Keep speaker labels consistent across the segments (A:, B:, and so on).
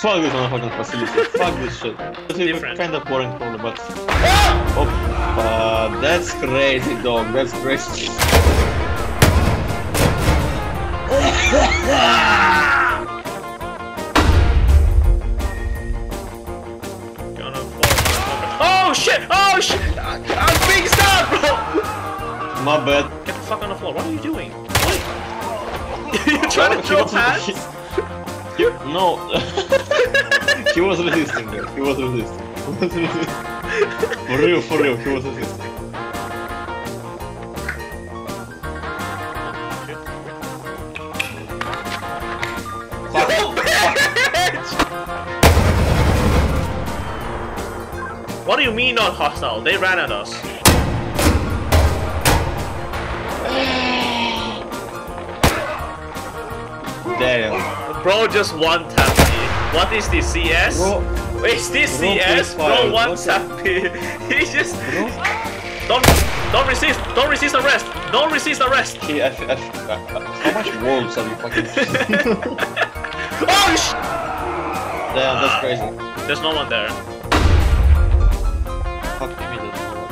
A: Fuck this motherfucking facility. Fuck this shit. It's kind of boring probably, but... Oh, uh, that's crazy, dog. That's crazy.
B: Oh shit! Oh shit! I- I'm being stabbed, bro!
A: My bad.
B: Get the fuck on the floor. What are you doing? What? you trying to
A: He
B: throw
A: wasn't-
B: pants?
A: he- he- no. He was resisting, bro. He was resisting. He was resisting. For real, for real, he was resisting.
B: What do you mean not hostile? They ran at us.
A: Damn.
B: Bro just one me. What is this, CS?
A: Bro,
B: Is this
A: Bro,
B: CS? Bro
A: fire.
B: one
A: What the-
B: tapped me. He just...
A: bro.
B: Don't, don't resist! Don't resist arrest! Don't resist arrest!
A: He, I, I, I, how much wolves are you fucking?
B: Oh sh!
A: Damn, that's crazy.
B: There's no one there.
A: Fuck me, there's no one.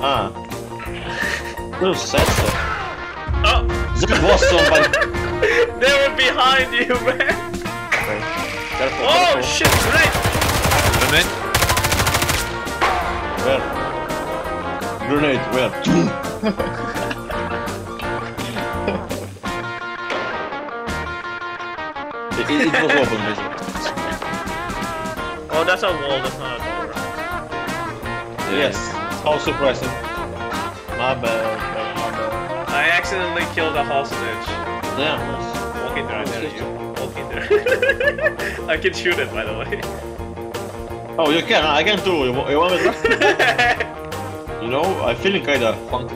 A: Ah. Little sad stuff.
B: Oh!
A: There was somebody.
B: They were behind you, man!
A: Okay. Careful,
B: Oh
A: careful.
B: shit! Grenade!
C: Grenade.
A: Where? Grenade, where? it, it, it was open, basically.
B: Oh, that's a wall, that's not a door.
A: Yes. How surprising. My bad, bad, my bad.
B: I accidentally killed a hostage.
A: Damn, nice.
B: Walk in there, I you. Walk in there. I can shoot it, by the way.
A: Oh, you can, I can too. You, you want me to? You know, I'm feeling kinda funky.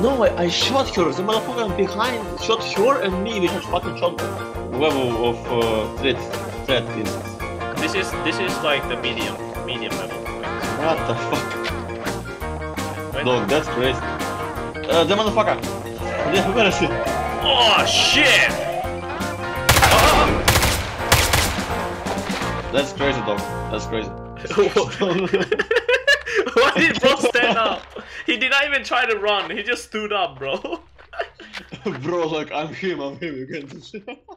A: No, I, I shot her. The motherfucker behind shot her and me with a fucking shotgun. Level of uh, threat, threat is.
B: this is this is like the medium medium level.
A: What the fuck?
B: Wait.
A: Dog, that's crazy. Uh, the motherfucker. Yeah, where is he?
B: Oh shit!
A: That's crazy, dog. That's crazy.
B: Why did bro stand up? He did not even try to run. He just stood up, bro.
A: Bro, like I'm him, I'm him. You can't.